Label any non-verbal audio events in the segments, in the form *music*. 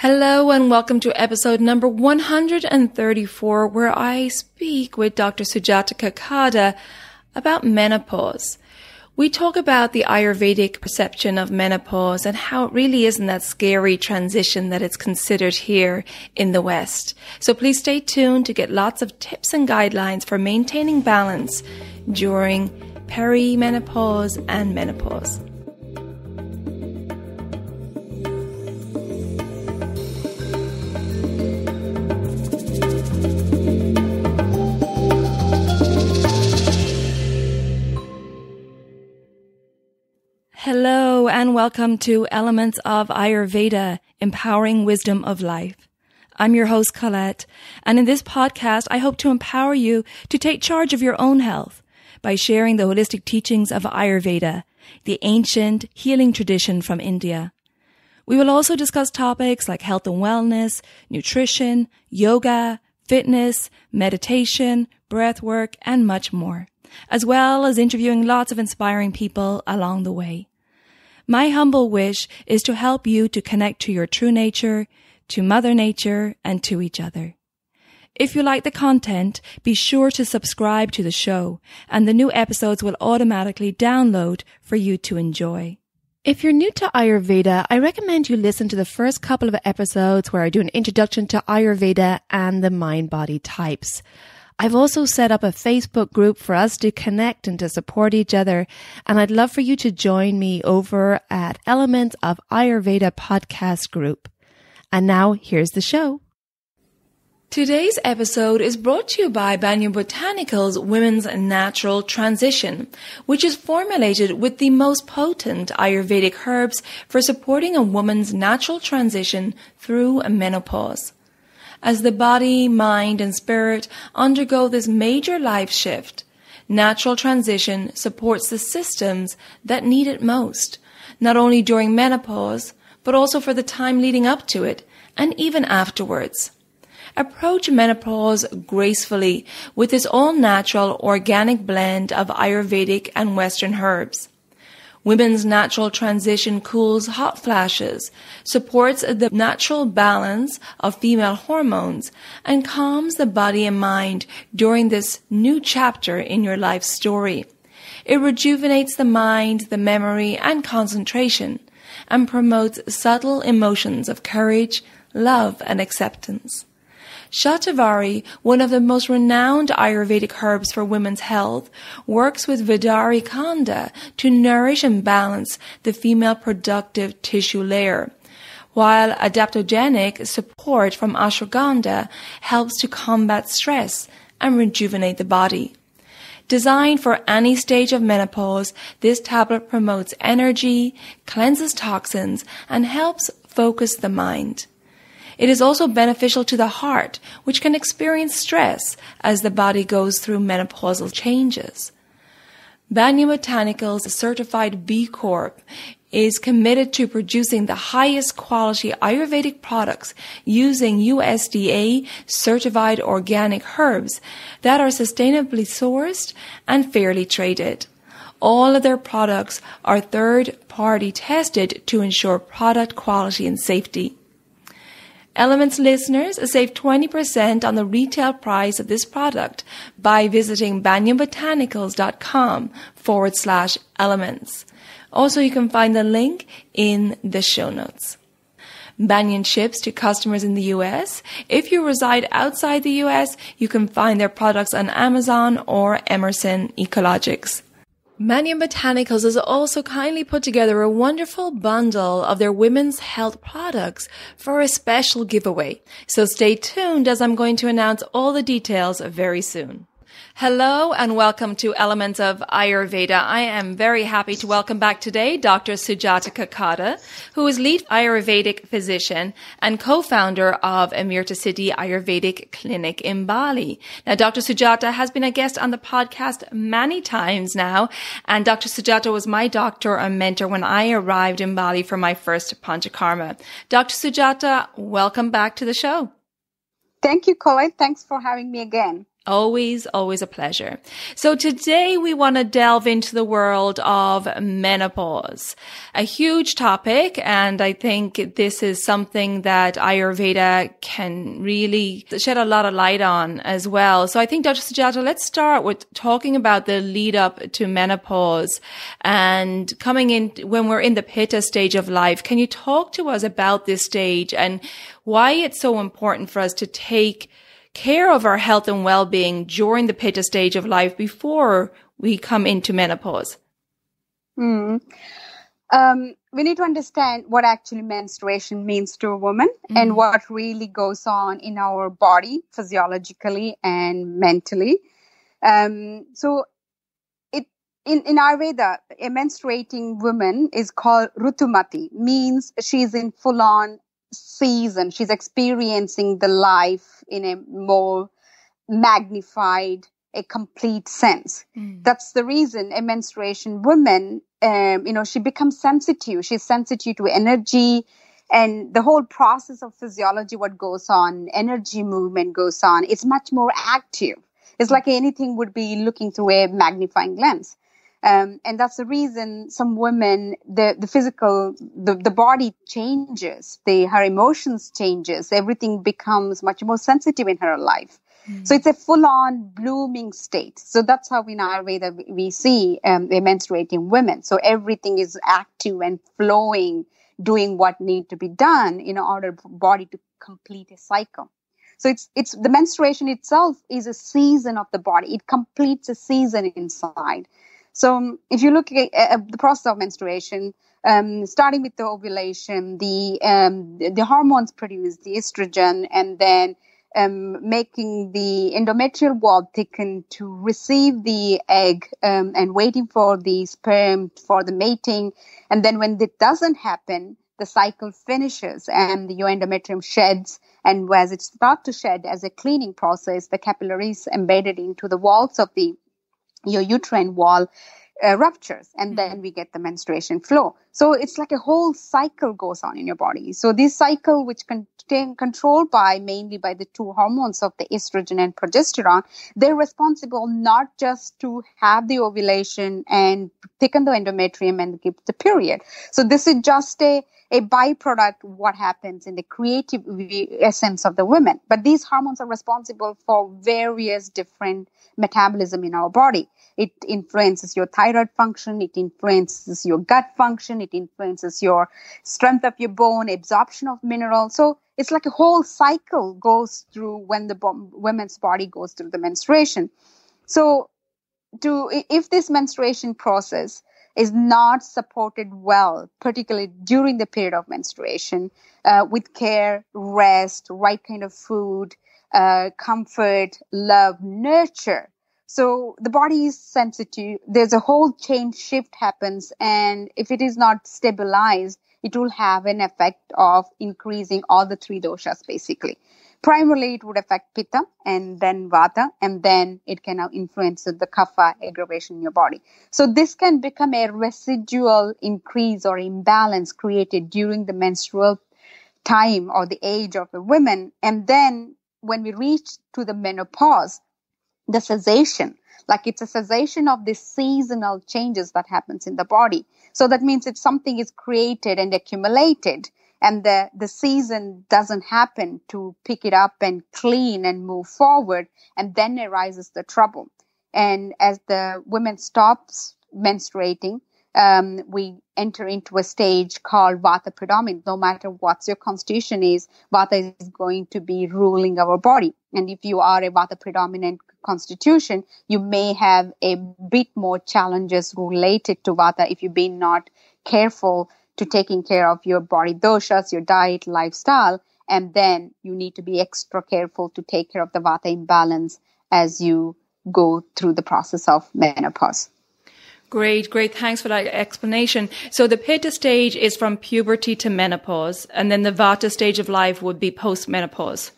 Hello and welcome to episode number 134 where I speak with Dr. Sujatha Kekada about menopause. We talk about the Ayurvedic perception of menopause and how it really isn't that scary transition that it's considered here in the West. So please stay tuned to get lots of tips and guidelines for maintaining balance during perimenopause and menopause. And welcome to Elements of Ayurveda, Empowering Wisdom of Life. I'm your host, Colette, and in this podcast, I hope to empower you to take charge of your own health by sharing the holistic teachings of Ayurveda, the ancient healing tradition from India. We will also discuss topics like health and wellness, nutrition, yoga, fitness, meditation, breath work, and much more, as well as interviewing lots of inspiring people along the way. My humble wish is to help you to connect to your true nature, to Mother Nature, and to each other. If you like the content, be sure to subscribe to the show, and the new episodes will automatically download for you to enjoy. If you're new to Ayurveda, I recommend you listen to the first couple of episodes where I do an introduction to Ayurveda and the mind body types. I've also set up a Facebook group for us to connect and to support each other. And I'd love for you to join me over at Elements of Ayurveda podcast group. And now here's the show. Today's episode is brought to you by Banyan Botanicals Women's Natural Transition, which is formulated with the most potent Ayurvedic herbs for supporting a woman's natural transition through menopause as the body, mind, and spirit undergo this major life shift. Natural transition supports the systems that need it most, not only during menopause, but also for the time leading up to it and even afterwards. Approach menopause gracefully with this all natural organic blend of Ayurvedic and Western herbs. Women's natural transition cools hot flashes, supports the natural balance of female hormones, and calms the body and mind during this new chapter in your life story. It rejuvenates the mind, the memory, and concentration, and promotes subtle emotions of courage, love, and acceptance. Shatavari, one of the most renowned Ayurvedic herbs for women's health, works with Vidari Kanda to nourish and balance the female productive tissue layer, while adaptogenic support from ashwagandha helps to combat stress and rejuvenate the body. Designed for any stage of menopause, this tablet promotes energy, cleanses toxins, and helps focus the mind. It is also beneficial to the heart, which can experience stress as the body goes through menopausal changes. Banyan Botanicals certified B Corp is committed to producing the highest quality Ayurvedic products using USDA certified organic herbs that are sustainably sourced and fairly traded. All of their products are third party tested to ensure product quality and safety. Elements listeners save 20% on the retail price of this product by visiting banyanbotanicals.com forward slash elements. Also, you can find the link in the show notes. Banyan ships to customers in the US. If you reside outside the US, you can find their products on Amazon or Emerson Ecologics. Banyan Botanicals has also kindly put together a wonderful bundle of their women's health products for a special giveaway. So stay tuned as I'm going to announce all the details very soon. Hello and welcome to Elements of Ayurveda. I am very happy to welcome back today Dr. Sujatha Kekada, who is lead Ayurvedic physician and co-founder of Amrita Siddhi Ayurvedic Clinic in Bali. Now, Dr. Sujatha has been a guest on the podcast many times now, and Dr. Sujatha was my doctor and mentor when I arrived in Bali for my first Panchakarma. Dr. Sujatha, welcome back to the show. Thank you, Colette. Thanks for having me again. Always, always a pleasure. So today we want to delve into the world of menopause, a huge topic. And I think this is something that Ayurveda can really shed a lot of light on as well. So I think Dr. Sujatha, let's start with talking about the lead up to menopause and coming in when we're in the pitta stage of life. Can you talk to us about this stage and why it's so important for us to take care of our health and well-being during the pitta stage of life before we come into menopause? Mm. Um, we need to understand what actually menstruation means to a woman mm. and what really goes on in our body physiologically and mentally. Um, so, it in in Ayurveda, a menstruating woman is called Rutumati, means she's in full on season. She's experiencing the life in a more magnified, a complete sense. Mm. That's the reason a menstruation woman, um, you know, she becomes sensitive. She's sensitive to energy and the whole process of physiology, what goes on, energy movement goes on. It's much more active. It's like anything would be looking through a magnifying lens. Um, and that's the reason some women, the, the physical, the, the body changes, the, her emotions changes, everything becomes much more sensitive in her life. Mm. So it's a full on blooming state. So that's how in Ayurveda we see um, menstruating women. So everything is active and flowing, doing what need to be done in order for body to complete a cycle. So it's, it's the menstruation itself is a season of the body. It completes a season inside. So um, if you look at, the process of menstruation, um, starting with the ovulation, the um, the hormones produce the estrogen, and then um, making the endometrial wall thicken to receive the egg um, and waiting for the sperm for the mating. And then when it doesn't happen, the cycle finishes and your endometrium sheds. And as it starts to shed as a cleaning process, the capillaries embedded into the walls of the your uterine wall uh, ruptures and then mm-hmm. we get the menstruation flow. So it's like a whole cycle goes on in your body. So this cycle which contain controlled by mainly by the two hormones of the estrogen and progesterone they're responsible not just to have the ovulation and thicken the endometrium and give the period. So this is just a a byproduct what happens in the creative essence of the women. But these hormones are responsible for various different metabolism in our body. It influences your thyroid function. It influences your gut function. It influences your strength of your bone, absorption of minerals. So it's like a whole cycle goes through when the bo- woman's body goes through the menstruation. So to, if this menstruation process is not supported well, particularly during the period of menstruation, uh, with care, rest, right kind of food, uh, comfort, love, nurture. So the body is sensitive. There's a whole change shift happens. And if it is not stabilized, it will have an effect of increasing all the three doshas basically. Primarily, it would affect pitta and then vata, and then it can now influence the kapha aggravation in your body. So this can become a residual increase or imbalance created during the menstrual time or the age of the women. And then when we reach to the menopause, the cessation, like it's a cessation of the seasonal changes that happens in the body. So that means if something is created and accumulated, and the, the season doesn't happen to pick it up and clean and move forward. And then arises the trouble. And as the woman stops menstruating, um, we enter into a stage called Vata predominant. No matter what your constitution is, Vata is going to be ruling our body. And if you are a Vata predominant constitution, you may have a bit more challenges related to Vata if you've been not careful to taking care of your body doshas, your diet, lifestyle, and then you need to be extra careful to take care of the vata imbalance as you go through the process of menopause. Great, great. Thanks for that explanation. So the pitta stage is from puberty to menopause, and then the vata stage of life would be post-menopause.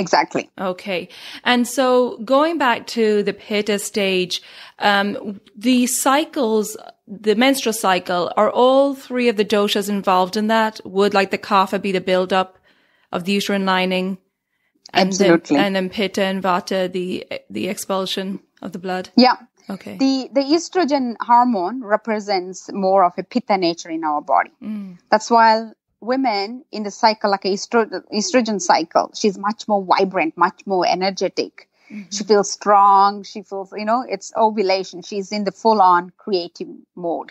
Exactly. Okay. And so going back to the pitta stage, um, the cycles the menstrual cycle, are all three of the doshas involved in that? Would like the kapha be the buildup of the uterine lining? And Absolutely. Then, and then pitta and vata, the the expulsion of the blood. Yeah. Okay. The the estrogen hormone represents more of a pitta nature in our body. Mm. That's why women in the cycle, like a estro- estrogen cycle, she's much more vibrant, much more energetic. Mm-hmm. She feels strong. She feels, you know, it's ovulation. She's in the full on creative mode.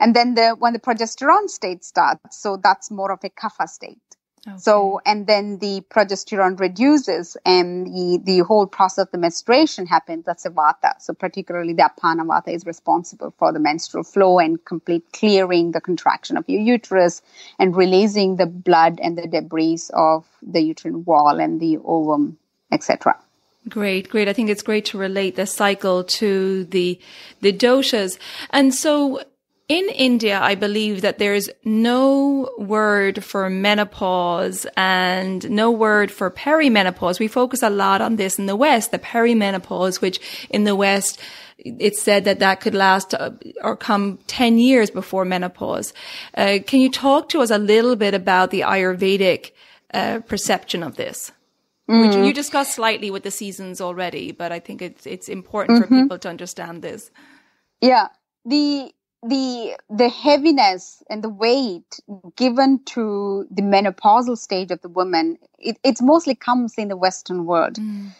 And then the when the progesterone state starts, so that's more of a kapha state. Okay. So, and then the progesterone reduces and the, the whole process of the menstruation happens. That's a vata. So particularly the apana vata is responsible for the menstrual flow and complete clearing the contraction of your uterus and releasing the blood and the debris of the uterine wall and the ovum, etc. Great, great. I think it's great to relate the cycle to the the doshas. And so in India, I believe that there's no word for menopause and no word for perimenopause. We focus a lot on this in the West, the perimenopause, which in the West, it's said that that could last uh, or come 10 years before menopause. Uh, can you talk to us a little bit about the Ayurvedic uh, perception of this? Which you discussed slightly with the seasons already, but I think it's it's important for people to understand this. Yeah. The the the heaviness and the weight given to the menopausal stage of the woman it it's mostly comes in the western world. You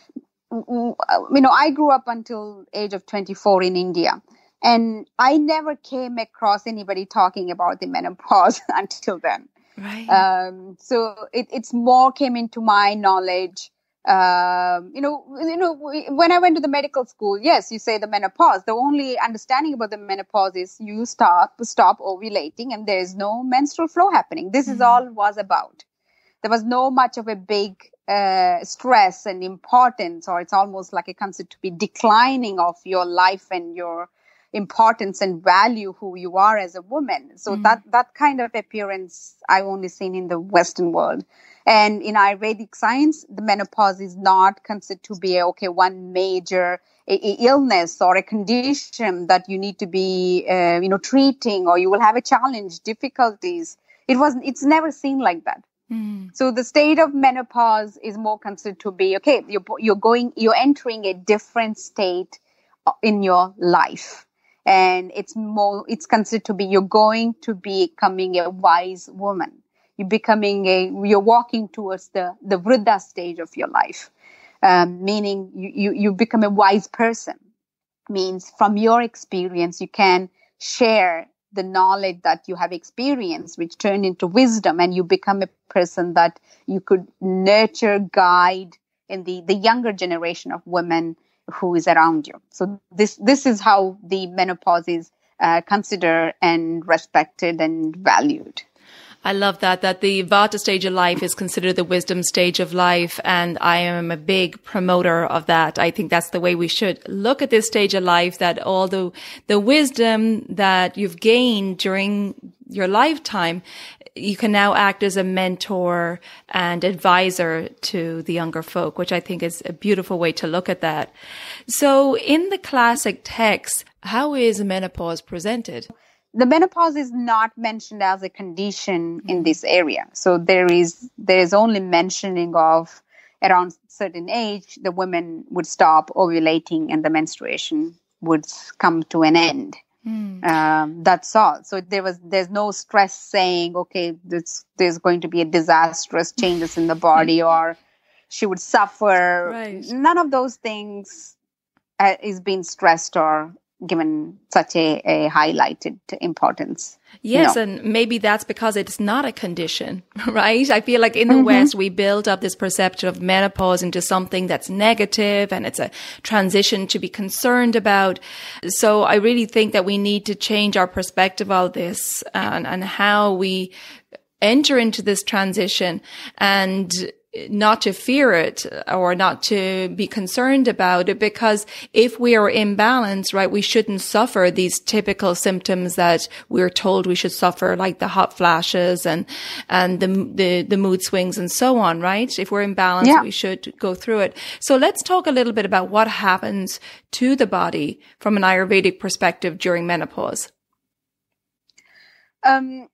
know i grew up until age of 24 in india and i never came across anybody talking about the *laughs* menopause *laughs* until then. Right. um, so it, it's more came into my knowledge um, you know, you know, when I went to the medical school, yes, you say the menopause. The only understanding about the menopause is you stop stop ovulating, and there is no menstrual flow happening. This is all was about. There was no much of a big uh, stress and importance, or it's almost like a concept to be declining of your life and your importance and value who you are as a woman. So that that kind of appearance I've only seen in the Western world. And in Ayurvedic science, the menopause is not considered to be okay one major illness or a condition that you need to be uh, you know treating or you will have a challenge difficulties. It was it's never seen like that. Mm. So the state of menopause is more considered to be okay. You're you're going you're entering a different state uh, in your life and it's more it's considered to be you're going to be becoming a wise woman. You're becoming a you're walking towards the the vriddha stage of your life. Um, meaning you, you you become a wise person. Means from your experience you can share the knowledge that you have experienced which turn into wisdom and you become a person that you could nurture guide in the the younger generation of women who is around you. So this this is how the menopause is uh, considered and respected and valued. I love that, that the Vata stage of life is considered the wisdom stage of life. And I am a big promoter of that. I think that's the way we should look at this stage of life, that all the, the wisdom that you've gained during your lifetime, you can now act as a mentor and advisor to the younger folk, which I think is a beautiful way to look at that. So in the classic texts, how is menopause presented? the menopause is not mentioned as a condition in mm-hmm. this area so there is there is only mentioning of around certain age the women would stop ovulating and the menstruation would come to an end Mm. um, that's all so there was there's no stress saying okay this, there's going to be a disastrous changes in the body or she would suffer Right. none of those things uh, is being stressed or given such a, a highlighted importance. Yes, No. and maybe that's because it's not a condition, *laughs* right? I feel like in the Mm-hmm. West, we build up this perception of menopause into something that's negative and it's a transition to be concerned about. So I really think that we need to change our perspective of this and, and how we enter into this transition and not to fear it or not to be concerned about it because if we are imbalanced, right, we shouldn't suffer these typical symptoms that we're told we should suffer, like the hot flashes and, and the, the, the mood swings and so on, right? If we're imbalanced, Yeah. we should go through it. So let's talk a little bit about what happens to the body from an Ayurvedic perspective during menopause. Um,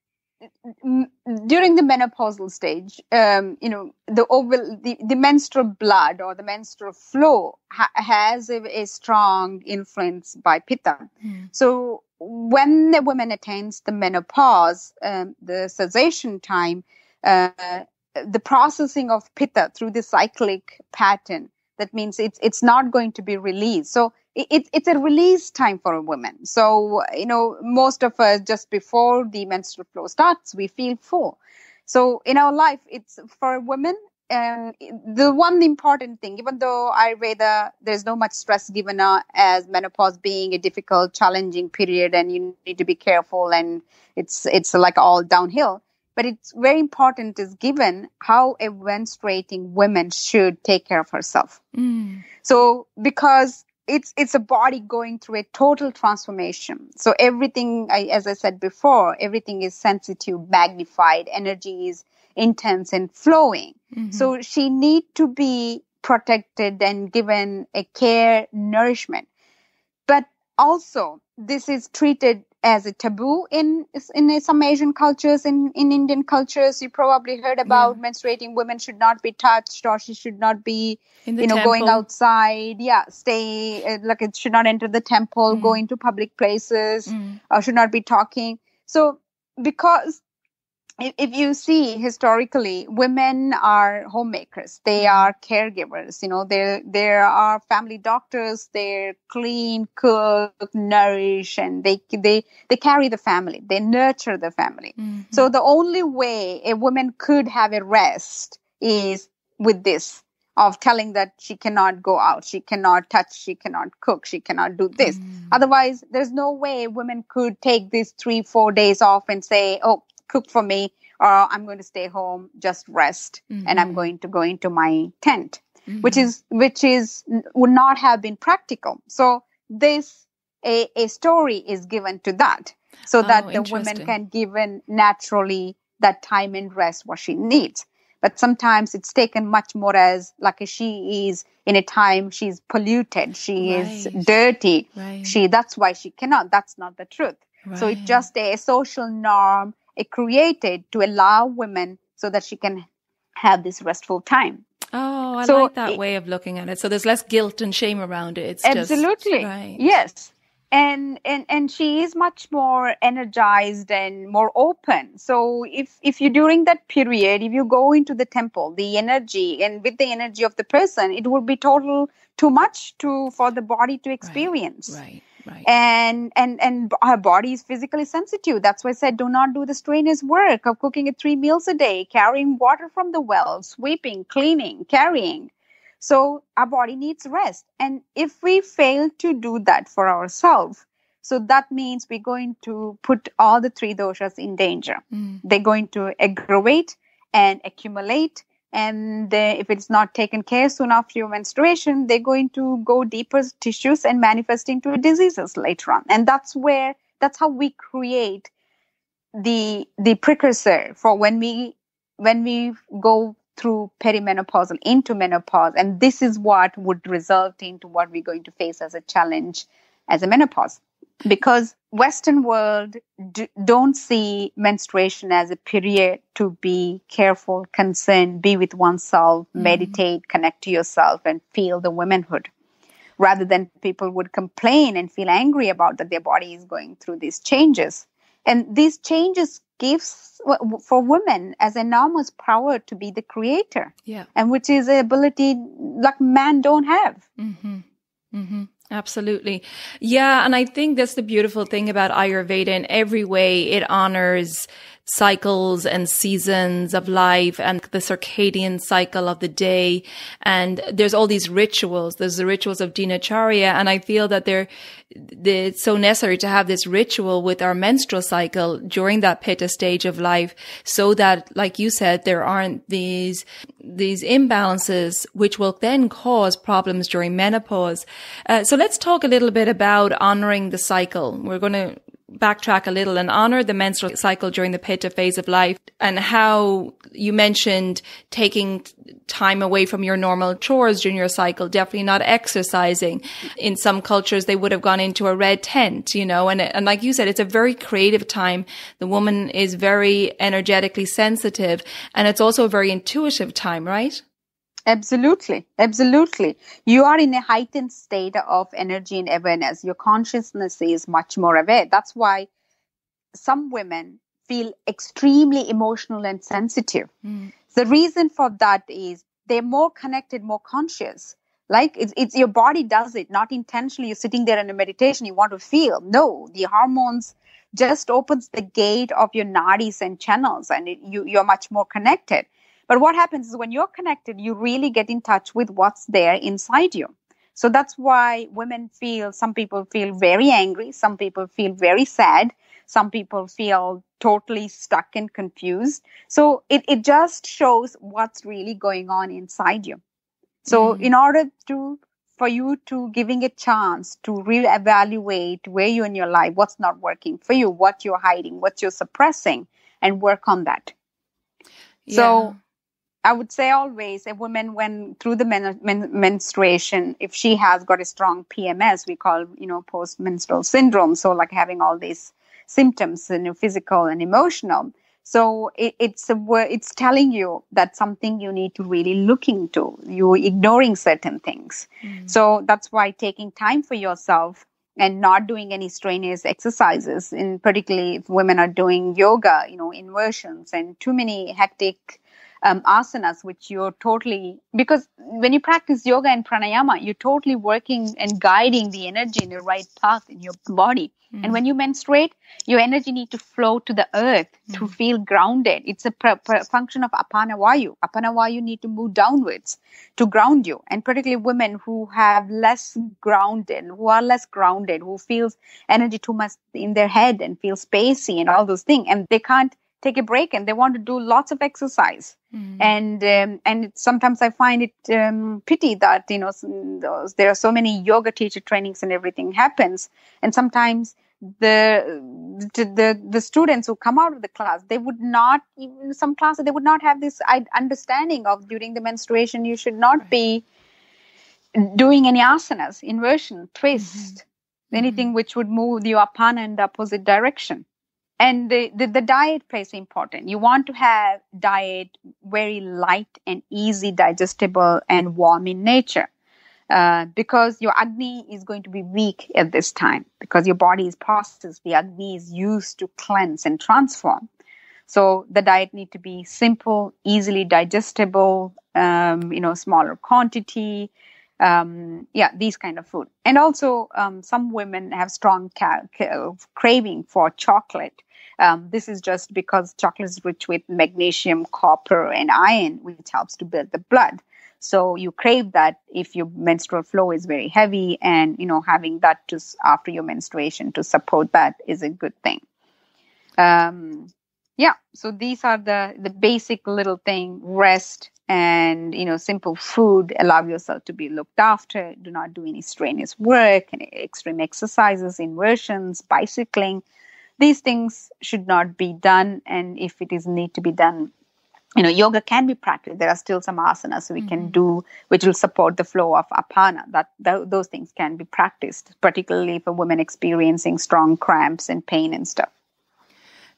during the menopausal stage, um, you know, the, oval, the the menstrual blood or the menstrual flow ha- has a, a, strong influence by pitta. Mm. So when the woman attains the menopause, um, the cessation time, uh, the processing of pitta through the cyclic pattern that means it's it's not going to be released so it, it's a release time for a woman so you know most of us just before the menstrual flow starts we feel full so in our life it's for women and the one important thing even though ayurveda there's no much stress given uh, as menopause being a difficult challenging period and you need to be careful and it's it's like all downhill but it's very important is given how a menstruating woman should take care of herself. Mm. So because it's it's a body going through a total transformation. So everything, I, as I said before, everything is sensitive, magnified, energy is intense and flowing. Mm-hmm. So she need to be protected and given a care, nourishment. But also, this is treated as a taboo in in some Asian cultures, in in Indian cultures. You probably heard about yeah. menstruating women should not be touched, or she should not be, you know, temple. going outside. Yeah, stay uh, like it should not enter the temple, mm. go into public places, mm. or should not be talking. So because if you see historically women are homemakers they are caregivers you know there there are family doctors they clean cook nourish and they they they carry the family they nurture the family mm-hmm. so the only way a woman could have a rest is with this of telling that she cannot go out she cannot touch she cannot cook she cannot do this mm-hmm. otherwise there's no way women could take these 3 4 days off and say oh cook for me or i'm going to stay home just rest mm-hmm. and i'm mm-hmm. going to go into my tent mm-hmm. which is which is would not have been practical so this a, a story is given to that so oh, that the woman can given naturally that time and rest what she needs but sometimes it's taken much more as like she is in a time she's polluted she right. is dirty right. she that's why she cannot that's not the truth right. so it's just a social norm created to allow women so that she can have this restful time. Oh, I so like that it, way of looking at it. So there's less guilt and shame around it. It's absolutely just, right. yes, and and and she is much more energized and more open. So if if you during that period, if you go into the temple, the energy and with the energy of the person, it will be total too much to for the body to experience. Right. right. Right. And and and our body is physically sensitive. That's why I said do not do the strenuous work of cooking at three meals a day, carrying water from the well, sweeping, cleaning, carrying. So our body needs rest. And if we fail to do that for ourselves, so that means we're going to put all the three doshas in danger. Mm. They're going to aggravate and accumulate and they, if it's not taken care soon after your menstruation they're going to go deeper tissues and manifest into diseases later on. And that's where that's how we create the the precursor for when we when we go through perimenopausal into menopause. And this is what would result into what we're going to face as a challenge as a menopause because western world do, don't see menstruation as a period to be careful concerned be with oneself mm-hmm. meditate connect to yourself and feel the womanhood rather than people would complain and feel angry about that their body is going through these changes and these changes gives for women as enormous power to be the creator yeah and which is an ability like men don't have mm-hmm. Mm-hmm. Absolutely. Yeah. And I think that's the beautiful thing about Ayurveda in every way. It honors cycles and seasons of life and the circadian cycle of the day. And there's all these rituals. There's the rituals of dinacharya. And I feel that they're, it's so necessary to have this ritual with our menstrual cycle during that pitta stage of life so that, like you said, there aren't these, these imbalances which will then cause problems during menopause. Uh, so let's talk a little bit about honoring the cycle. We're going to backtrack a little and honor the menstrual cycle during the pitta phase of life and how you mentioned taking time away from your normal chores during your cycle, definitely not exercising. In some cultures, they would have gone into a red tent, you know, and, and like you said, it's a very creative time. The woman is very energetically sensitive and it's also a very intuitive time, right? Absolutely. Absolutely. You are in a heightened state of energy and awareness. Your consciousness is much more aware. That's why some women feel extremely emotional and sensitive. Mm. The reason for that is they're more connected, more conscious. Like it's, it's your body does it, not intentionally. You're sitting there in a meditation, you want to feel. No, the hormones just opens the gate of your nadis and channels and it, you, you're much more connected. But what happens is when you're connected, you really get in touch with what's there inside you. So that's why women feel, some people feel very angry, some people feel very sad, some people feel totally stuck and confused. So it, it just shows what's really going on inside you. So mm. in order to for you to giving a chance to reevaluate where you're in your life, what's not working for you, what you're hiding, what you're suppressing, and work on that. Yeah. So I would say always a woman when through the men, men, menstruation, if she has got a strong PMS, we call you know post menstrual syndrome. So like having all these symptoms, you know, physical and emotional. So it, it's a, it's telling you that something you need to really look into. You're ignoring certain things. Mm. So that's why taking time for yourself and not doing any strenuous exercises, in particularly if women are doing yoga, you know, inversions and too many hectic um, asanas, which you're totally, because when you practice yoga and pranayama, you're totally working and guiding the energy in the right path in your body. Mm. And when you menstruate, your energy need to flow to the earth mm. to feel grounded. It's a pr- pr- function of apana vayu. Apana vayu need to move downwards to ground you. And particularly women who have less grounded, who are less grounded, who feels energy too much in their head and feel spacey and all those things. And they can't take a break and they want to do lots of exercise. Mm. And um, and sometimes I find it um, pity that you know those, there are so many yoga teacher trainings and everything happens, and sometimes the the the students who come out of the class they would not even some classes they would not have this understanding of during the menstruation you should not be doing any asanas inversion twist mm-hmm. anything mm-hmm. which would move your apana in the opposite direction and the, the, the diet plays important you want to have diet very light and easy digestible and warm in nature. Uh, because your agni is going to be weak at this time because your body is processed the agni is used to cleanse and transform. So the diet need to be simple easily digestible um, you know smaller quantity um, yeah these kind of food. And also um, some women have strong ca- ca- craving for chocolate um, this is just because chocolate is rich with magnesium copper and iron which helps to build the blood so you crave that if your menstrual flow is very heavy and, you know, having that just after your menstruation to support that is a good thing. Um, yeah. So these are the, the basic little thing, rest and, you know, simple food, allow yourself to be looked after. Do not do any strenuous work, any extreme exercises, inversions, bicycling. These things should not be done. And if it is need to be done, you know yoga can be practiced. There are still some asanas we mm-hmm. can do which will support the flow of apana. That th- those things can be practiced particularly for women experiencing strong cramps and pain and stuff.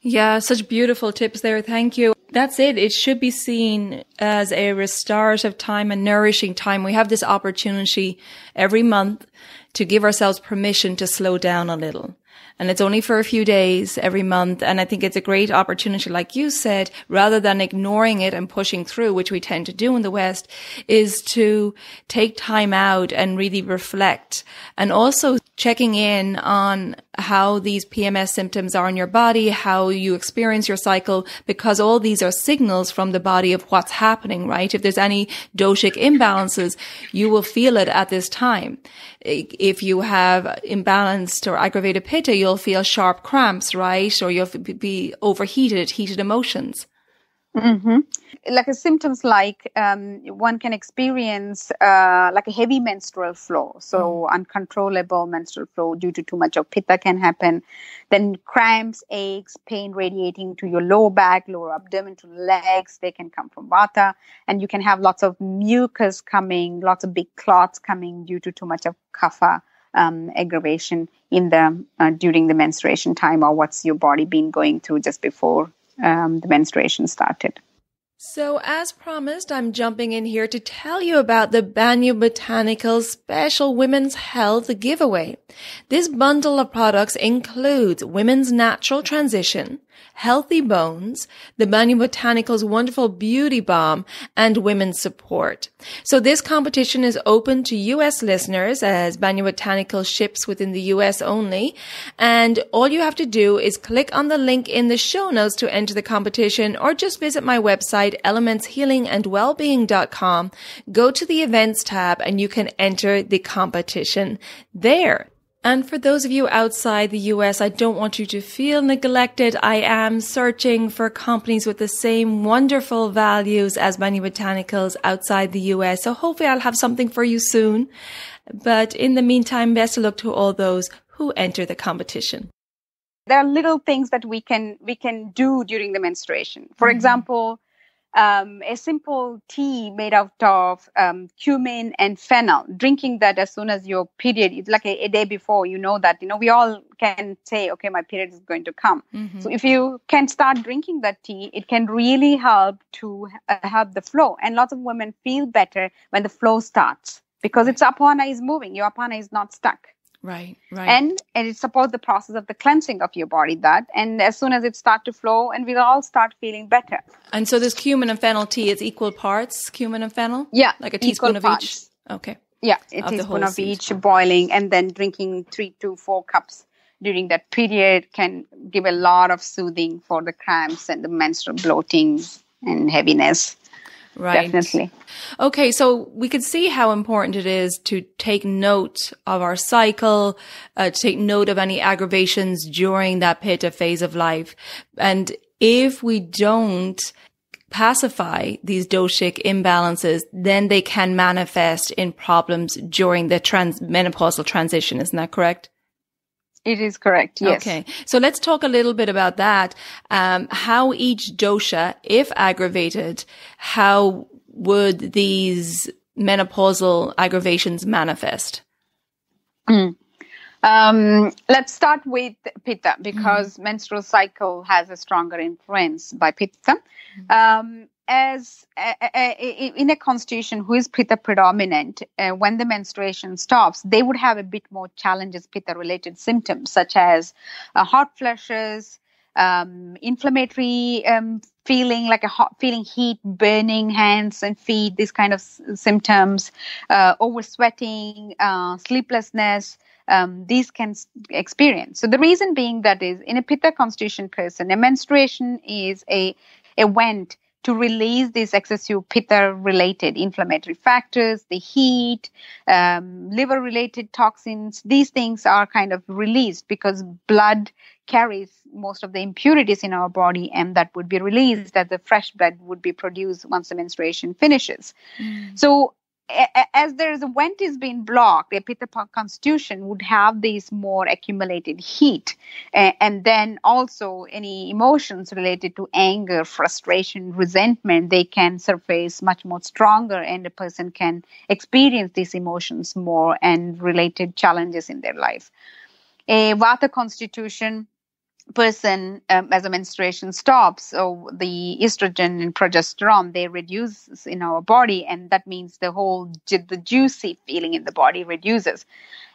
Yeah such beautiful tips there. Thank you. That's it. It should be seen as a restorative time and nourishing time. We have this opportunity every month to give ourselves permission to slow down a little and it's only for a few days every month. And I think it's a great opportunity, like you said, rather than ignoring it and pushing through, which we tend to do in the West, is to take time out and really reflect and also checking in on how these PMS symptoms are in your body, how you experience your cycle, because all these are signals from the body of what's happening, right? If there's any doshic imbalances, you will feel it at this time. If you have imbalanced or aggravated pitta, you'll feel sharp cramps, right? Or you'll be overheated, heated emotions. Mm-hmm. Like a symptoms like um, one can experience uh, like a heavy menstrual flow, so mm. uncontrollable menstrual flow due to too much of pitta can happen. Then cramps, aches, pain radiating to your lower back, lower abdomen, to the legs. They can come from vata, and you can have lots of mucus coming, lots of big clots coming due to too much of kapha. Um, aggravation in the uh, during the menstruation time or what's your body been going through just before um, the menstruation started. So, as promised, I'm jumping in here to tell you about the Banyan Botanicals special women's health giveaway. This bundle of products includes women's natural transition, healthy bones, the Banyan Botanicals wonderful beauty balm, and women's support. So this competition is open to US listeners as Banyan Botanicals ships within the US only. And all you have to do is click on the link in the show notes to enter the competition or just visit my website, elementshealingandwellbeing.com. Go to the events tab and you can enter the competition there. And for those of you outside the US, I don't want you to feel neglected. I am searching for companies with the same wonderful values as Banyan Botanicals outside the US. So hopefully I'll have something for you soon. But in the meantime, best of luck to all those who enter the competition. There are little things that we can we can do during the menstruation. For mm-hmm. example, um, a simple tea made out of um, cumin and fennel. Drinking that as soon as your period, it's like a, a, day before, you know that, you know, we all can say, okay, my period is going to come. Mm-hmm. So if you can start drinking that tea, it can really help to uh, help the flow. And lots of women feel better when the flow starts because its apana is moving. Your apana is not stuck. Right, right. And, and it supports the process of the cleansing of your body that. And as soon as it start to flow and we'll all start feeling better. And so this cumin and fennel tea is equal parts cumin and fennel? Yeah. Like a teaspoon of parts. each? Okay. Yeah, a of teaspoon of each boiling and then drinking three to four cups during that period can give a lot of soothing for the cramps and the menstrual bloating and heaviness. Right. Definitely. Okay, so we could see how important it is to take note of our cycle, uh, to take note of any aggravations during that pitta phase of life. And if we don't pacify these doshic imbalances, then they can manifest in problems during the trans- menopausal transition. Isn't that correct? It is correct. Yes. Okay. So let's talk a little bit about that. Um, how each dosha, if aggravated, how would these menopausal aggravations manifest? Mm. Um, let's start with pitta because mm. menstrual cycle has a stronger influence by pitta. Mm. Um, as in a constitution who is pitta predominant, uh, when the menstruation stops, they would have a bit more challenges, pitta related symptoms such as uh, hot flushes, um, inflammatory um, feeling like a hot feeling heat burning hands and feet these kind of s- symptoms uh, over sweating uh, sleeplessness um, these can experience. So the reason being that is in a pitta constitution person a menstruation is a event to release these excessive pitta related inflammatory factors, the heat, um, liver related toxins. These things are kind of released because blood carries most of the impurities in our body and that would be released as the fresh blood would be produced once the menstruation finishes. Mm. So as there is a vent is being blocked, the pitta constitution would have these more accumulated heat, and then also any emotions related to anger, frustration, resentment, they can surface much more stronger, and a person can experience these emotions more and related challenges in their life. A vata constitution person um, as a menstruation stops so the estrogen and progesterone they reduce in our body and that means the whole the juicy feeling in the body reduces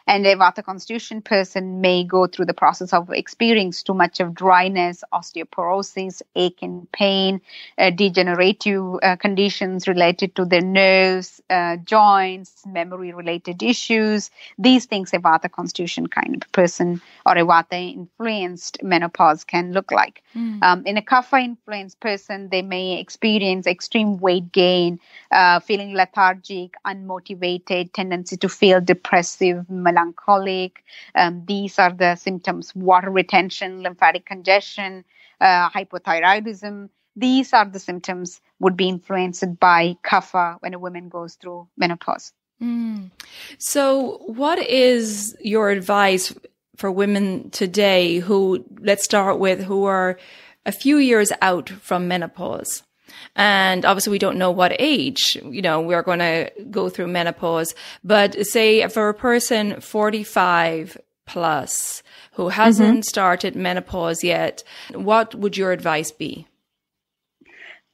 and a Vata constitution person may go through the process of experiencing too much of dryness, osteoporosis, ache and pain, uh, degenerative uh, conditions related to their nerves, uh, joints, memory related issues. These things a Vata constitution kind of person or a Vata influenced menopause can look like. Mm. Um, in a Kapha influenced person, they may experience extreme weight gain, uh, feeling lethargic, unmotivated, tendency to feel depressive, melancholic. Um, these are the symptoms water retention, lymphatic congestion, uh, hypothyroidism. these are the symptoms would be influenced by kapha when a woman goes through menopause. Mm. So, what is your advice for women today who, let's start with, who are a few years out from menopause? And obviously we don't know what age, you know, we're going to go through menopause. But say for a person 45 plus who hasn't mm-hmm. started menopause yet, what would your advice be?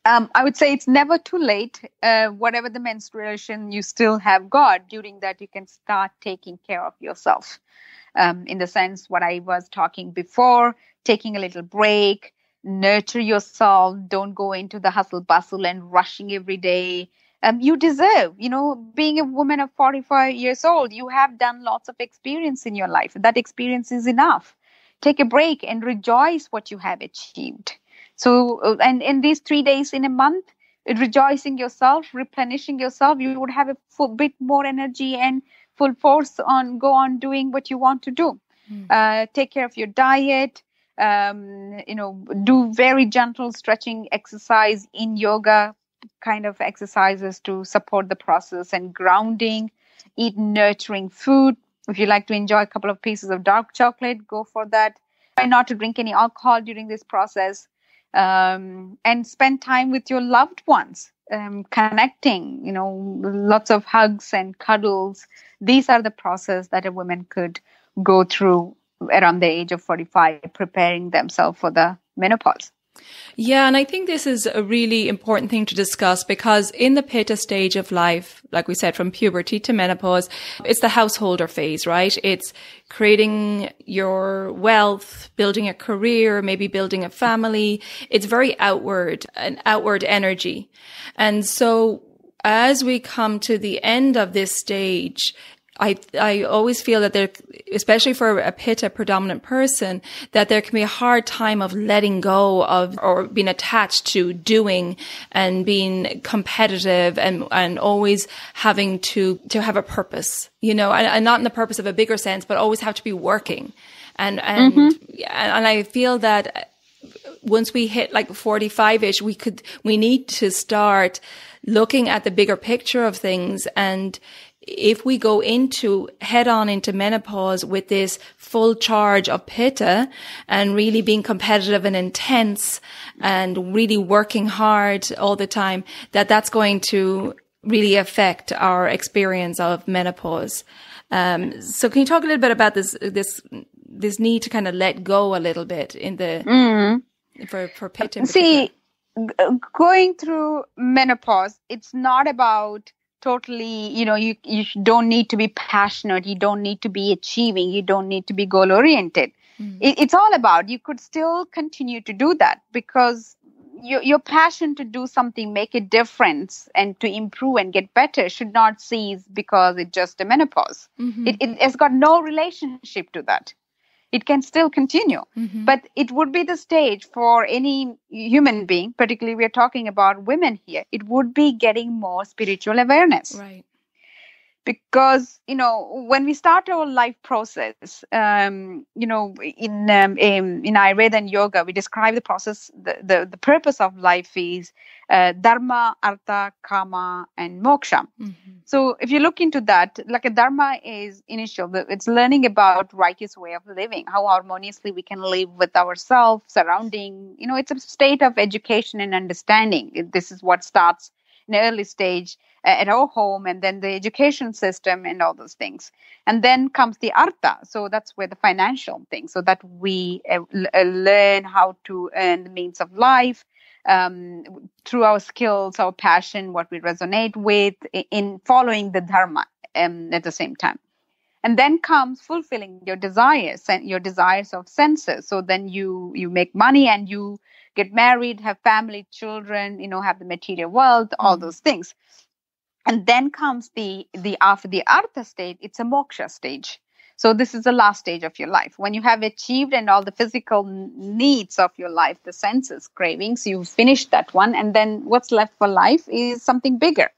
Um, I would say it's never too late. Uh, whatever the menstruation you still have got, during that you can start taking care of yourself. Um, in the sense what I was talking before, taking a little break, nurture yourself. Don't go into the hustle bustle and rushing every day. Um, you deserve you know being a woman of 45 years old you have done lots of experience in your life. That experience is enough. Take a break and rejoice what you have achieved. So uh, and in these three days in a month rejoicing yourself replenishing yourself you would have a full bit more energy and full force on go on doing what you want to do. Mm. uh, take care of your diet um, you know, do very gentle stretching exercise in yoga kind of exercises to support the process and grounding, eat nurturing food. If you like to enjoy a couple of pieces of dark chocolate, go for that. Try not to drink any alcohol during this process. Um, and spend time with your loved ones, um, connecting, you know, lots of hugs and cuddles. These are the process that a woman could go through around the age of 45 preparing themselves for the menopause. Yeah, and I think this is a really important thing to discuss because in the pitta stage of life, like we said, from puberty to menopause, it's the householder phase, right? It's creating your wealth, building a career, maybe building a family. It's very outward, an outward energy. And so as we come to the end of this stage, I I always feel that there, especially for a pitta predominant person, that there can be a hard time of letting go of or being attached to doing and being competitive and and always having to to have a purpose, you know, and, and not in the purpose of a bigger sense, but always have to be working, and and mm-hmm. and I feel that once we hit like 45 ish, we could, we need to start looking at the bigger picture of things and if we go into head on into menopause with this full charge of pitta and really being competitive and intense and really working hard all the time, that that's going to really affect our experience of menopause. Um, so can you talk a little bit about this, this, this need to kind of let go a little bit in the, mm. for, for pitta? See, going through menopause, it's not about totally you know you you don't need to be passionate. You don't need to be achieving. You don't need to be goal oriented mm. it, it's all about you could still continue to do that because your, your passion to do something make a difference and to improve and get better should not cease because it's just a menopause. Mm-hmm. it, it has got no relationship to that it can still continue. Mm-hmm. But it would be the stage for any human being, particularly we're talking about women here, it would be getting more spiritual awareness. Right because you know when we start our life process um, you know in, um, in in ayurveda and yoga we describe the process the, the, the purpose of life is uh, dharma artha kama and moksha mm-hmm. so if you look into that like a dharma is initial it's learning about righteous way of living how harmoniously we can live with ourselves surrounding you know it's a state of education and understanding this is what starts in early stage at our home and then the education system and all those things. And then comes the artha. So that's where the financial thing. So that we uh, uh, learn how to earn the means of life um, through our skills our passion what we resonate with in following the dharma um, at the same time. And then comes fulfilling your desires and your desires of senses. So then you you make money and you get married have family children you know have the material wealth all mm. those things. And then comes the the after the artha state it's a moksha stage. So this is the last stage of your life. When you have achieved and all the physical needs of your life the senses cravings you've finished that one and then what's left for life is something bigger.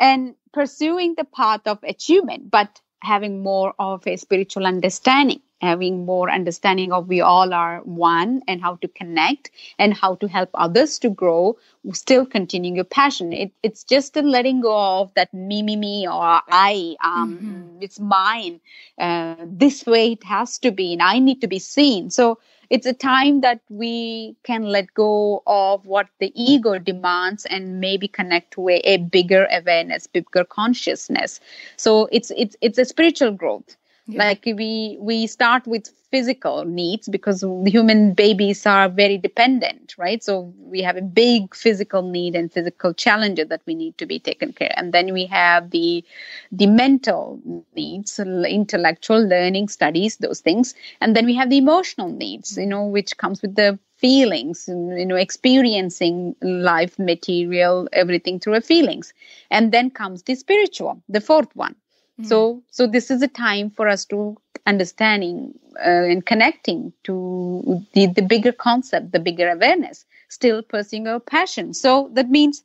And pursuing the path of achievement but having more of a spiritual understanding having more understanding of we all are one and how to connect and how to help others to grow still continuing your passion. It, it's just a letting go of that me me me or i um mm-hmm. it's mine. Uh, this way it has to be and i need to be seen. So it's a time that we can let go of what the ego demands and maybe connect to a, a bigger awareness bigger consciousness. So it's it's it's a spiritual growth yeah. like we we start with physical needs because human babies are very dependent right? So we have a big physical need and physical challenges that we need to be taken care. And then we have the the mental needs intellectual learning studies those things. And then we have the emotional needs you know which comes with the feelings you know experiencing life material everything through a feelings. And then comes the spiritual the fourth one Mm-hmm. So, so this is a time for us to understanding uh, and connecting to the, the bigger concept, the bigger awareness, still pursuing our passion. So that means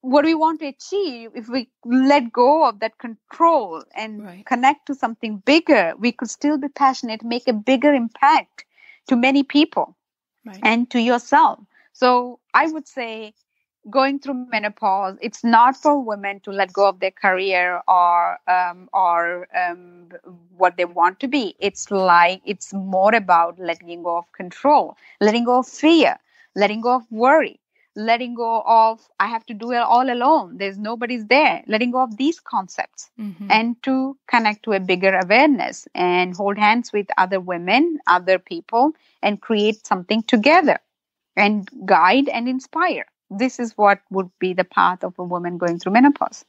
what we want to achieve, if we let go of that control and right. connect to something bigger, we could still be passionate, make a bigger impact to many people right. and to yourself. So I would say going through menopause it's not for women to let go of their career or um, or um, what they want to be. It's like it's more about letting go of control letting go of fear letting go of worry letting go of i have to do it all alone. There's nobody's there. Letting go of these concepts mm-hmm. and to connect to a bigger awareness and hold hands with other women other people and create something together and guide and inspire this is what would be the path of a woman going through menopause.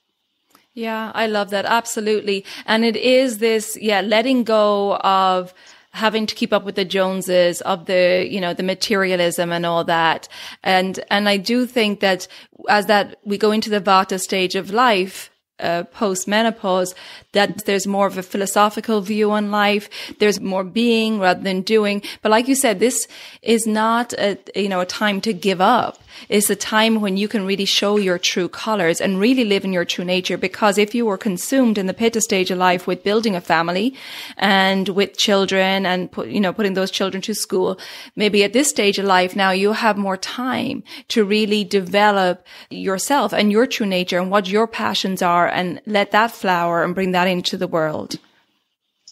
Yeah, I love that. Absolutely. And it is this, yeah, letting go of having to keep up with the Joneses of the, you know, the materialism and all that. And, and I do think that as that we go into the Vata stage of life, uh, post menopause that there's more of a philosophical view on life. There's more being rather than doing. But like you said, this is not a, you know, a time to give up. It's a time when you can really show your true colors and really live in your true nature. Because if you were consumed in the pitta stage of life with building a family and with children and put, you know, putting those children to school, maybe at this stage of life now you have more time to really develop yourself and your true nature and what your passions are and let that flower and bring that into the world.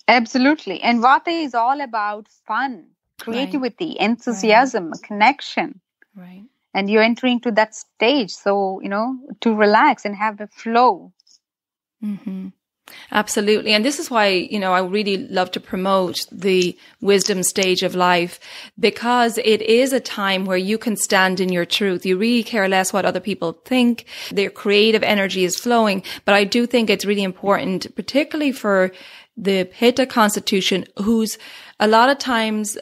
Absolutely. And Vata is all about fun, creativity, right. enthusiasm, right. connection. Right. And you're entering to that stage. So, you know, to relax and have a flow. Mm-hmm. Absolutely. And this is why, you know, I really love to promote the wisdom stage of life because it is a time where you can stand in your truth. You really care less what other people think. Their creative energy is flowing. But I do think it's really important, particularly for the Pitta constitution, who's a lot of times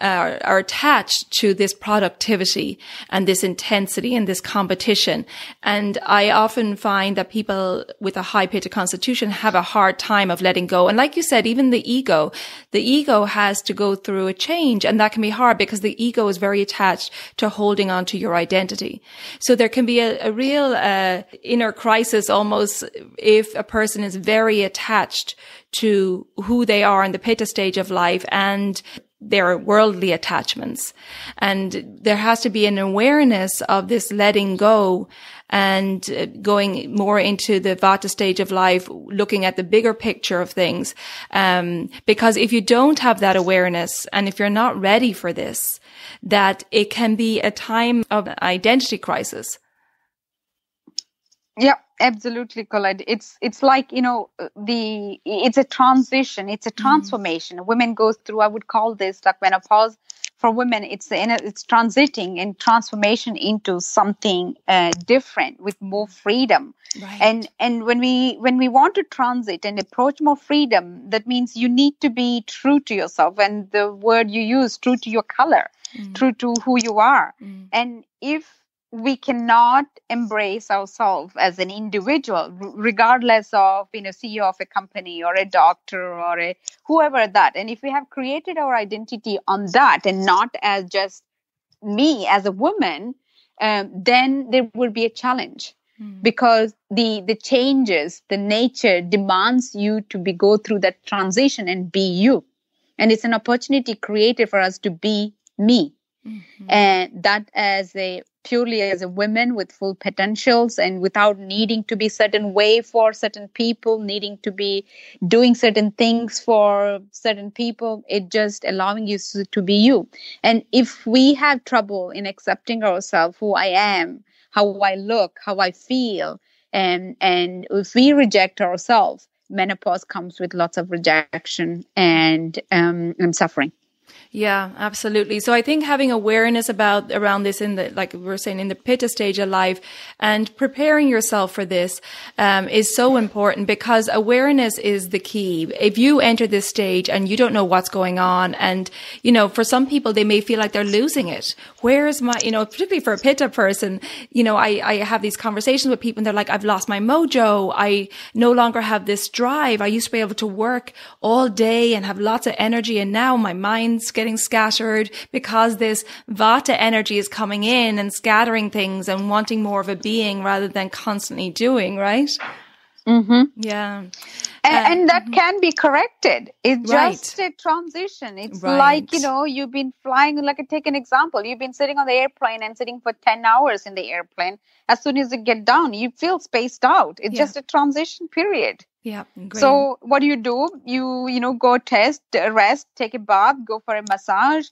are, are, attached to this productivity and this intensity and this competition. And I often find that people with a high pitta constitution have a hard time of letting go. And like you said, even the ego, the ego has to go through a change and that can be hard because the ego is very attached to holding on to your identity. So there can be a, a real uh, inner crisis almost if a person is very attached to who they are in the pitta stage of life and their worldly attachments. And there has to be an awareness of this letting go and uh, going more into the vata stage of life, looking at the bigger picture of things. Um, because if you don't have that awareness and if you're not ready for this, that it can be a time of identity crisis. Yeah, absolutely, Colette. It's it's like you know the it's a transition, it's a mm-hmm. transformation. Mm. Women go through. I would call this like menopause. For women, it's it's transiting and transformation into something uh, different with more freedom. Right. And and when we when we want to transit and approach more freedom, that means you need to be true to yourself. And the word you use, true to your color, mm. true to who you are. Mm. And if we cannot embrace ourselves as an individual regardless of you know ceo of a company or a doctor or a whoever that. And if we have created our identity on that and not as just me as a woman um, then there will be a challenge. Mm. because the the changes the nature demands you to be go through that transition and be you. And it's an opportunity created for us to be me mm-hmm. and that as a purely as a woman with full potentials and without needing to be certain way for certain people needing to be doing certain things for certain people it just allowing you to be you and if we have trouble in accepting ourselves who i am how i look how i feel and and if we reject ourselves menopause comes with lots of rejection and um, and suffering yeah, absolutely. So I think having awareness about around this in the like we're saying in the pitta stage of life and preparing yourself for this um, is so important because awareness is the key. If you enter this stage and you don't know what's going on, and you know, for some people they may feel like they're losing it. Where is my, you know, particularly for a pitta person, you know, I I have these conversations with people and they're like, I've lost my mojo. I no longer have this drive. I used to be able to work all day and have lots of energy, and now my mind's getting scattered because this vata energy is coming in and scattering things and wanting more of a being rather than constantly doing, right? Mm-hmm. Yeah. And, uh, and that mm-hmm. can be corrected. It's right. just a transition. It's right. like, you know, you've been flying, like, take an example. You've been sitting on the airplane and sitting for 10 hours in the airplane. As soon as you get down, you feel spaced out. It's yeah. just a transition period. Yeah. Great. So what do you do? You you know go test, rest, take a bath, go for a massage,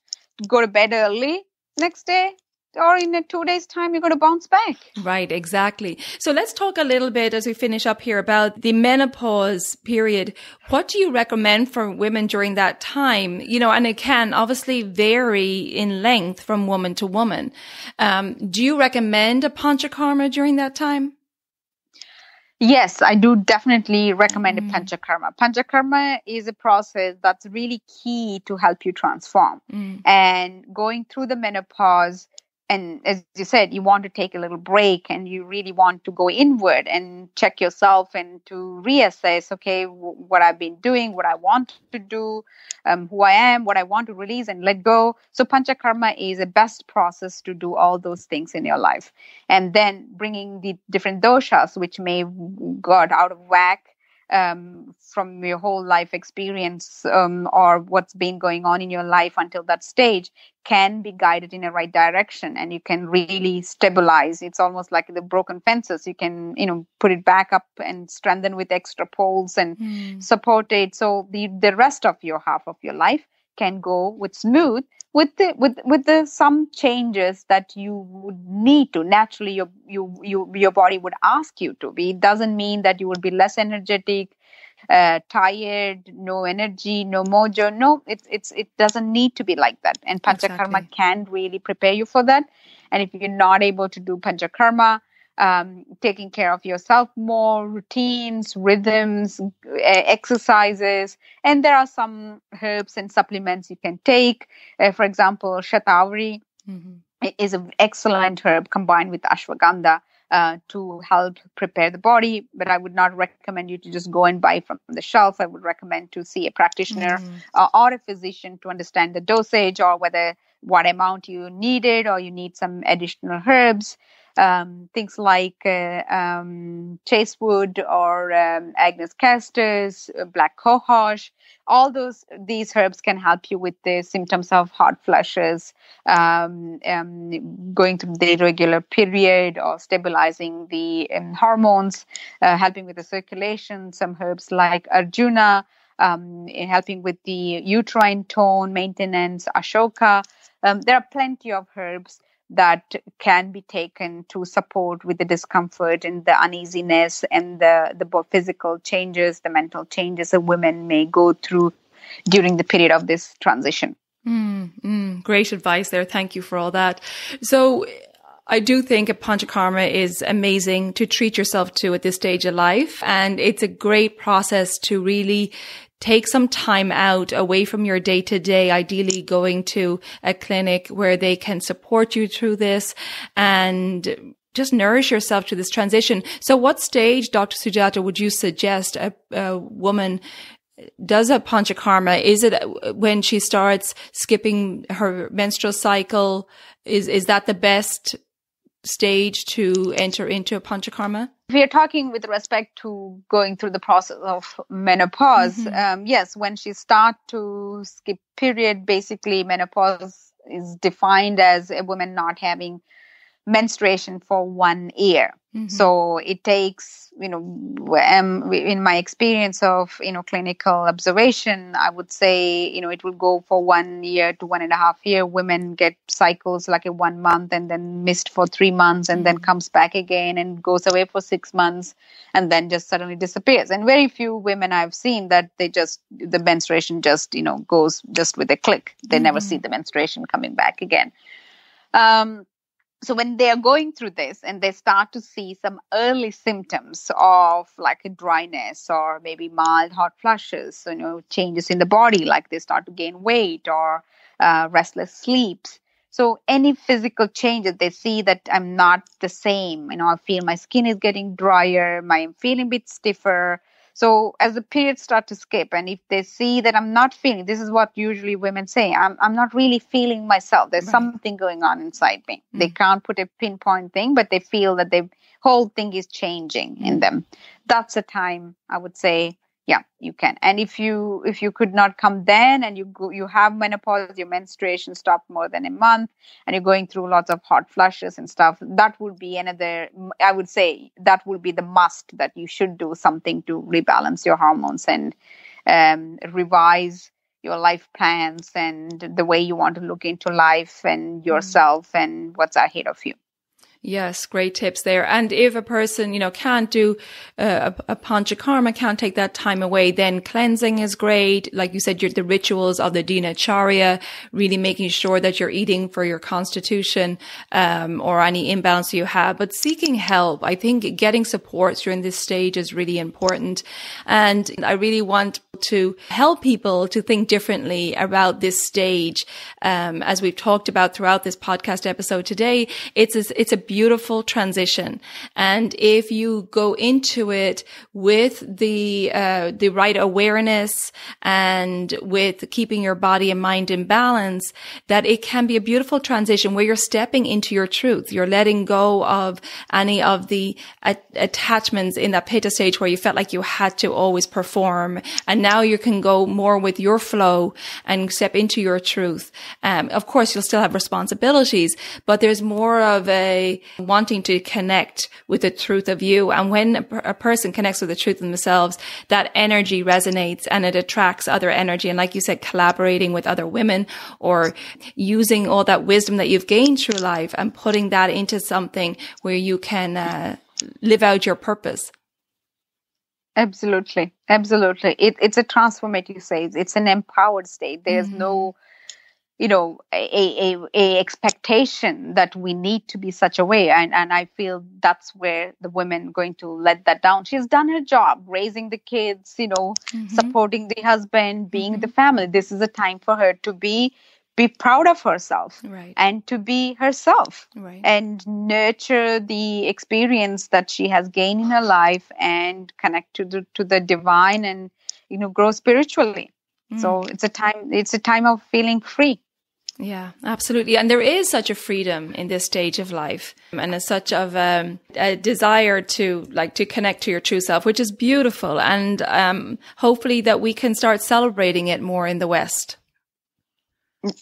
go to bed early. Next day, or in a two days time you're going to bounce back right exactly so let's talk a little bit as we finish up here about the menopause period what do you recommend for women during that time you know and it can obviously vary in length from woman to woman um, do you recommend a panchakarma during that time Yes, I do definitely recommend mm. a panchakarma. Panchakarma is a process that's really key to help you transform. Mm. And going through the menopause, and as you said you want to take a little break and you really want to go inward and check yourself and to reassess okay w- what i've been doing what i want to do um, who i am what i want to release and let go. So panchakarma is a best process to do all those things in your life. And then bringing the different doshas which may got out of whack um, from your whole life experience um, or what's been going on in your life until that stage can be guided in a right direction and you can really stabilize. It's almost like the broken fences. You can you know put it back up and strengthen with extra poles and mm. support it. So the the rest of your half of your life can go with smooth with the with with the some changes that you would need to naturally your you, you your body would ask you to be. It doesn't mean that you would be less energetic uh, tired no energy no mojo. No it's it's it doesn't need to be like that. And panchakarma exactly. can really prepare you for that. And if you're not able to do panchakarma um, taking care of yourself more, routines, rhythms, exercises, and there are some herbs and supplements you can take. Uh, for example, shatavari mm-hmm. is an excellent herb combined with ashwagandha. Uh, to help prepare the body, but I would not recommend you to just go and buy from the shelf. I would recommend to see a practitioner mm-hmm. uh, or a physician to understand the dosage or whether what amount you needed or you need some additional herbs um, things like uh, um, chastewood or um, agnus castus, uh, black cohosh. All those these herbs can help you with the symptoms of hot flushes, um, um, going through the irregular period, or stabilizing the um, hormones, uh, helping with the circulation. Some herbs like Arjuna. helping with the uterine tone maintenance, Ashoka. there are plenty of herbs that can be taken to support with the discomfort and the uneasiness and the, the physical changes, the mental changes that women may go through during the period of this transition. Mm, mm, great advice there. Thank you for all that. So, I do think a panchakarma is amazing to treat yourself to at this stage of life. And it's a great process to really take some time out away from your day to day, ideally going to a clinic where they can support you through this and just nourish yourself to this transition. So what stage, Dr. Sujatha, would you suggest a, a woman does a panchakarma? Is it when she starts skipping her menstrual cycle? Is, is that the best stage to enter into a panchakarma? We are talking with respect to going through the process of menopause, mm-hmm. um, yes, when she start to skip period, basically menopause is defined as a woman not having menstruation for one year. Mm-hmm. So it takes, you know, um, in my experience of, you know, clinical observation, I would say, you know, it will go for one year to one and a half year. Women get cycles like a one month and then missed for three months and then mm-hmm. comes back again and goes away for six months and then just suddenly disappears. And very few women I've seen that they just, the menstruation just, you know, goes just with a click. They mm-hmm. never see the menstruation coming back again. Um, so when they are going through this and they start to see some early symptoms of like a dryness or maybe mild hot flushes you know changes in the body like they start to gain weight or uh, restless sleeps. So any physical changes they see that i'm not the same you know i feel my skin is getting drier my feeling a bit stiffer so as the periods start to skip, and if they see that I'm not feeling, this is what usually women say, I'm, I'm not really feeling myself. There's right. something going on inside me. Mm-hmm. They can't put a pinpoint thing, but they feel that the whole thing is changing in them. That's a time I would say yeah you can and if you if you could not come then and you go, you have menopause your menstruation stopped more than a month and you're going through lots of hot flushes and stuff that would be another i would say that would be the must that you should do something to rebalance your hormones and um, revise your life plans and the way you want to look into life and mm-hmm. yourself and what's ahead of you Yes, great tips there. And if a person, you know, can't do uh, a, a panchakarma, can't take that time away, then cleansing is great. Like you said, the rituals of the dinacharya, really making sure that you're eating for your constitution, um, or any imbalance you have. But seeking help, I think getting support during this stage is really important. And I really want to help people to think differently about this stage. Um, as we've talked about throughout this podcast episode today, it's a, it's a beautiful transition. And if you go into it with the, uh, the right awareness and with keeping your body and mind in balance, that it can be a beautiful transition where you're stepping into your truth. You're letting go of any of the attachments in that pitta stage where you felt like you had to always perform and now you can go more with your flow and step into your truth. Um, of course, you'll still have responsibilities, but there's more of a wanting to connect with the truth of you. And when a, a person connects with the truth of themselves, that energy resonates and it attracts other energy. And like you said, collaborating with other women or using all that wisdom that you've gained through life and putting that into something where you can uh, live out your purpose. Absolutely, absolutely. It, it's a transformative state. It's an empowered state. There's mm-hmm. no, you know, a, a, a expectation that we need to be such a way. And and I feel that's where the women going to let that down. She's done her job, raising the kids, you know, mm-hmm. supporting the husband, being mm-hmm. the family. This is a time for her to be be proud of herself right. and to be herself right. and nurture the experience that she has gained in her life and connect to the to the divine and you know grow spiritually mm. so it's a time it's a time of feeling free yeah, absolutely. And there is such a freedom in this stage of life and a, such of um, a desire to like to connect to your true self, which is beautiful. And um, hopefully that we can start celebrating it more in the West.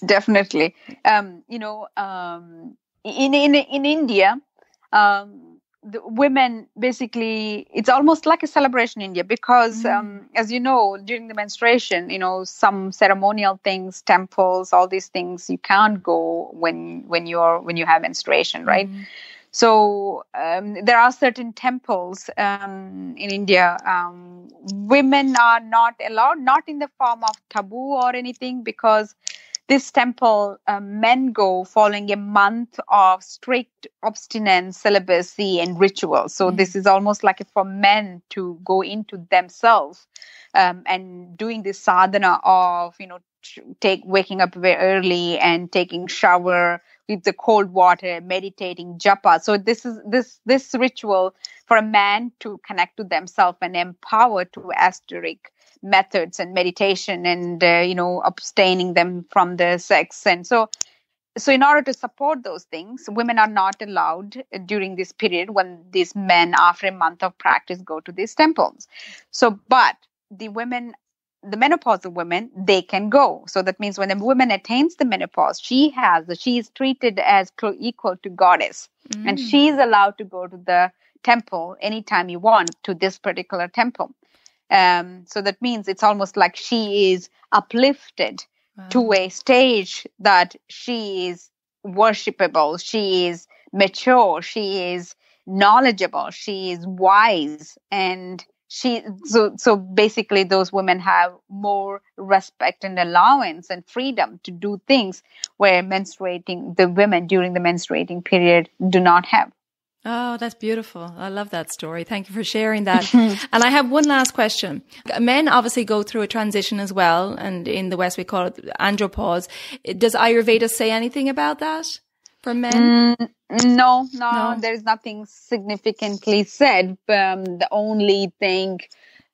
Definitely. Um, you know, um, in in in India, um, the women basically it's almost like a celebration in India because, mm. um, as you know, during the menstruation, you know, some ceremonial things, temples, all these things, you can't go when when you're when you have menstruation, right? Mm. So um, there are certain temples um, in India. Um, women are not allowed, not in the form of taboo or anything, because this temple, uh, men go following a month of strict abstinence, celibacy, and ritual. So mm-hmm. this is almost like for men to go into themselves um, and doing this sadhana of, you know, take waking up very early and taking shower with the cold water meditating japa so this is this this ritual for a man to connect to themselves and empower to asteric methods and meditation and uh, you know abstaining them from the sex. And so so in order to support those things women are not allowed during this period when these men after a month of practice go to these temples. So but the women the menopausal women they can go. So that means when a woman attains the menopause she has she is treated as equal to goddess. Mm. and she is allowed to go to the temple anytime you want to this particular temple um, so that means it's almost like she is uplifted wow. to a stage that she is worshipable she is mature she is knowledgeable she is wise and she so so basically those women have more respect and allowance and freedom to do things where menstruating the women during the menstruating period do not have Oh, that's beautiful. I love that story. Thank you for sharing that. *laughs* and I have one last question. Men obviously go through a transition as well. And in the West, we call it andropause. Does Ayurveda say anything about that? for men? Mm, no, no, no, there's nothing significantly said. Um, the only thing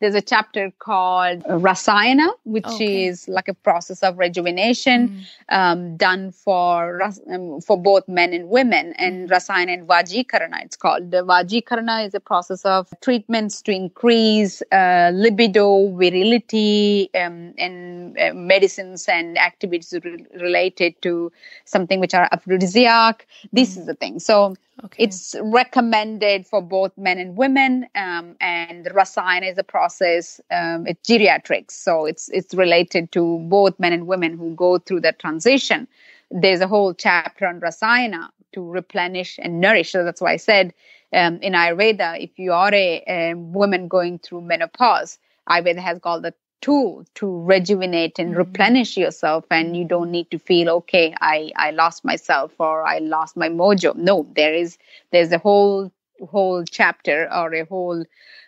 there's a chapter called Rasayana, which okay. is like a process of rejuvenation mm. um, done for um, for both men and women. And mm. Rasayana and Vajikarana, it's called. The Vajikarana is a process of treatments to increase uh, libido, virility, um, and uh, medicines and activities re- related to something which are aphrodisiac. This mm. is the thing. So Okay. It's recommended for both men and women, um, and Rasayana is a process. Um, it's geriatrics, so it's it's related to both men and women who go through that transition. There's a whole chapter on Rasayana to replenish and nourish. So that's why I said um, in Ayurveda, if you are a, a woman going through menopause, Ayurveda has called the tool to rejuvenate and mm-hmm. replenish yourself and you don't need to feel okay i i lost myself or i lost my mojo. No there is there's a whole whole chapter or a whole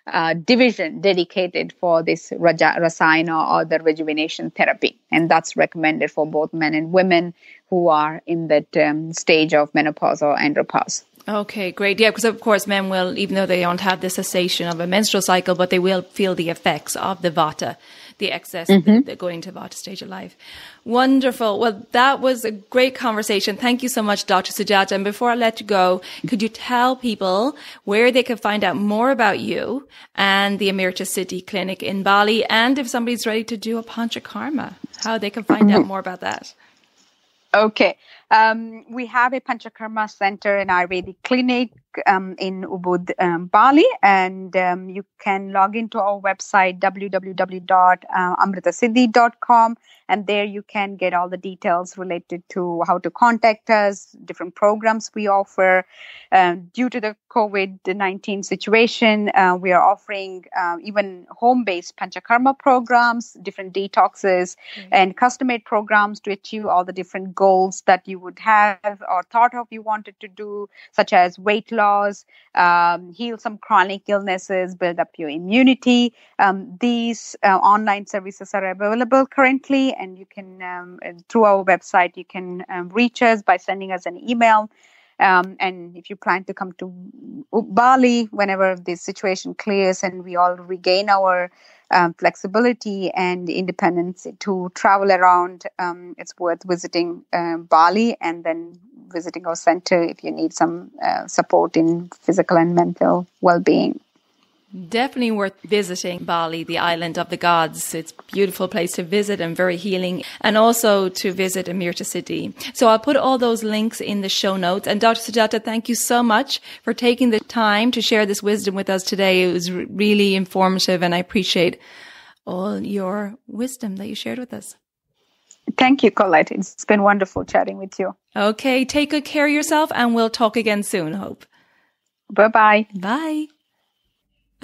uh, division dedicated for this raja, rasayana or the rejuvenation therapy. And that's recommended for both men and women who are in that um, stage of menopause or andropause Okay, great. Yeah, because of course men will, even though they don't have the cessation of a menstrual cycle, but they will feel the effects of the vata the excess mm-hmm. the, the going to Vata stage of life. Wonderful. Well, that was a great conversation. Thank you so much, Dr. Sujatha. And before I let you go, could you tell people where they can find out more about you and the Amritasiddhi Clinic in Bali and if somebody's ready to do a Panchakarma, how they can find mm-hmm. out more about that? Okay. Um, we have a Panchakarma center in Ayurvedic clinic um, in Ubud, um, Bali, and um, you can log into our website www.amritasiddhi.com and there you can get all the details related to how to contact us, different programs we offer. Uh, due to the COVID 19 situation, uh, we are offering uh, even home based panchakarma programs, different detoxes, mm-hmm. and custom made programs to achieve all the different goals that you would have or thought of you wanted to do, such as weight loss, um, heal some chronic illnesses, build up your immunity. Um, these uh, online services are available currently and you can um, through our website you can um, reach us by sending us an email um, and if you plan to come to Bali whenever the situation clears and we all regain our um, flexibility and independence to travel around, um, it's worth visiting uh, Bali and then visiting our center if you need some uh, support in physical and mental well being. Definitely worth visiting Bali, the island of the gods. It's a beautiful place to visit and very healing and also to visit Amritasiddhi. So I'll put all those links in the show notes. And Dr. Sujatha, thank you so much for taking the time to share this wisdom with us today. It was really informative and I appreciate all your wisdom that you shared with us. Thank you, Colette. It's been wonderful chatting with you. Okay. Take good care of yourself and we'll talk again soon, Hope. Bye-bye. Bye.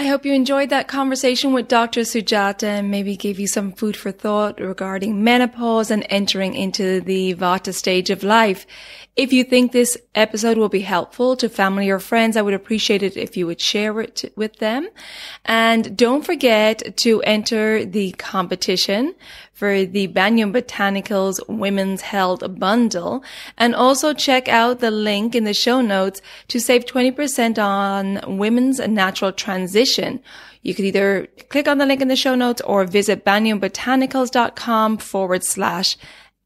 I hope you enjoyed that conversation with Dr. Sujatha and maybe gave you some food for thought regarding menopause and entering into the Vata stage of life. If you think this episode will be helpful to family or friends, I would appreciate it if you would share it with them. And don't forget to enter the competition for the Banyan Botanicals Women's Health Bundle and also check out the link in the show notes to save 20% on women's natural transition. You could either click on the link in the show notes or visit banyanbotanicals.com forward slash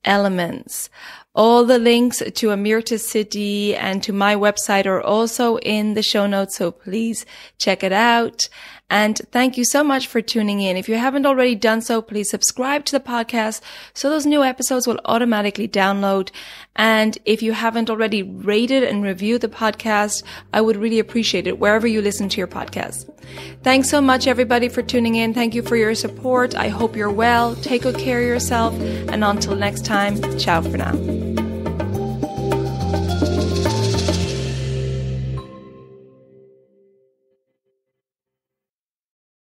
elements. All the links to Amritasiddhi and to my website are also in the show notes. So please check it out. And thank you so much for tuning in. If you haven't already done so, please subscribe to the podcast so those new episodes will automatically download. And if you haven't already rated and reviewed the podcast, I would really appreciate it wherever you listen to your podcast. Thanks so much, everybody, for tuning in. Thank you for your support. I hope you're well. Take good care of yourself. And until next time, ciao for now.